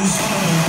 is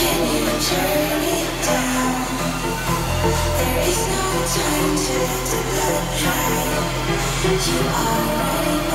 You already